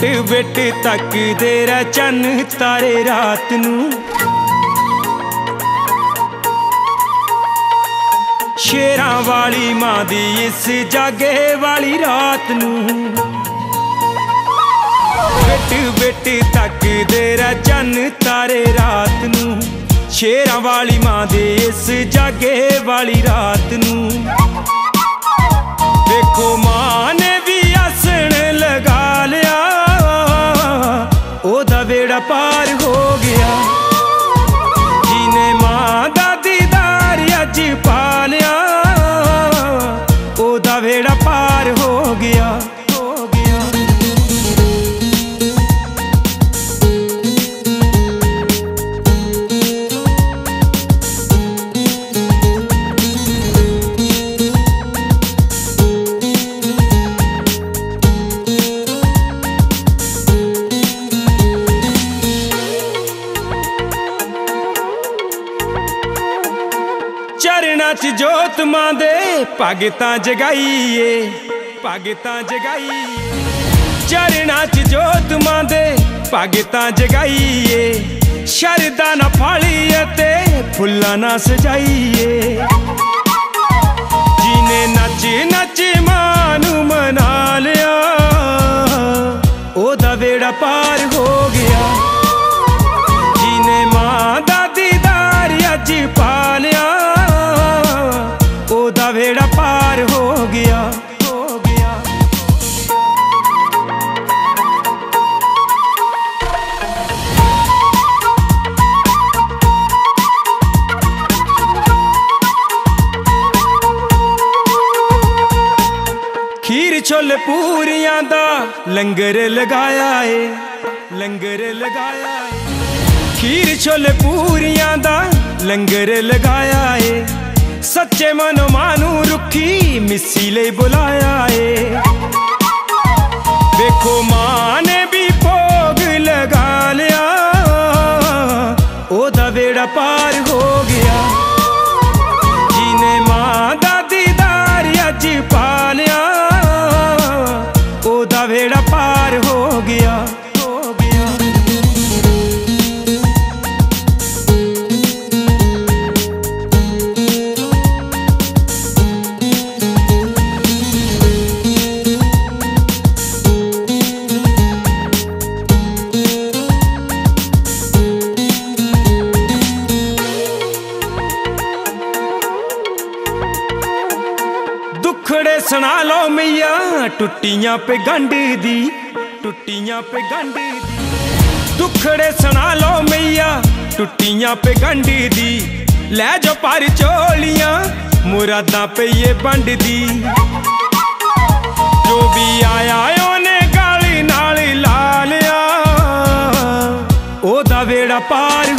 Bit bit ਤੱਕਦੇ ਰਹਿ ਚੰਨ ਤਾਰੇ ਰਾਤ ਨੂੰ। ਸ਼ੇਰਾਂ ਵਾਲੀ ਮਾਂ ਦੀ ਇਸ ਜਾਗੇ ਵਾਲੀ ਰਾਤ ਨੂੰ। ਬਿਟ ਬਿਟ ਤੱਕਦੇ ਰਹਿ ਚੰਨ ਤਾਰੇ ਰਾਤ ਨੂੰ। ਸ਼ੇਰਾਂ ਵਾਲੀ ਮਾਂ ਦੇ ਇਸ ਜਾਗੇ ਵਾਲੀ ਰਾਤ ਨੂੰ। ਵੇੜਾ ਚਰਣਾ ਚ ਜੋਤ ਮਾਂ ਦੇ ਭਗਤਾਂ ਜਗਾਈਏ ਭਗਤਾਂ ਜਗਾਈਏ। ਚਰਣਾ ਚ ਜੋਤ ਮਾਂ ਦੇ ਭਗਤਾਂ ਜਗਾਈਏ ਸ਼ਰਦਾ ਨਾ ਫਾਲੀਏ ਤੇ ਫੁੱਲਾਂ ਨਾ ਸਜਾਈਏ। ਉਹਦਾ ਪਾਰ ਹੋ ਗਿਆ ਹੋ ਗਿਆ। ਖੀਰ ਛੋਲੇ ਪੂਰੀਆਂ ਦਾ ਲੰਗਰ ਲਗਾਇਆ ਏ, ਲੰਗਰ ਲਗਾਇਆ ਏ। ਖੀਰ ਛੋਲੇ ਪੂਰੀਆਂ ਦਾ ਲੰਗਰ ਲਗਾਇਆ ਏ, ਸੱਚੇ ਮਨੋਂ ਮਾਨੂੰ ਰੁੱਖੀ ਮਿੱਸੀ ਲਈ ਬੁਲਾਇਆ ਏ। ਵੇਖੋ ਮਾਂ ਦੁਖੜੇ ਸੁਣਾ ਲਓ ਮਈਆ ਟੁੱਟੀਆਂ ਪੇ ਗੰਢ ਦੀ, ਟੁੱਟੀਆਂ ਪੇ ਦੀ। ਦੁਖੜੇ ਸੁਣਾ ਲਓ ਮਈਆ ਟੁੱਟੀਆਂ ਪੇ ਗੰਢ ਦੀ। ਲੈ ਜੋ ਪਰ ਚੋਲੀਆਂ, ਮੁਰਾਦਾਂ ਪਈਏ ਵੰਡ ਦੀ। ਜੋ ਵੀ ਆਇਆ ਉਹਨੇ ਗਾਲੀ ਨਾਲ ਲਾ ਲਿਆ। ਉਹਦਾ ਵੇੜਾ ਪਾਰ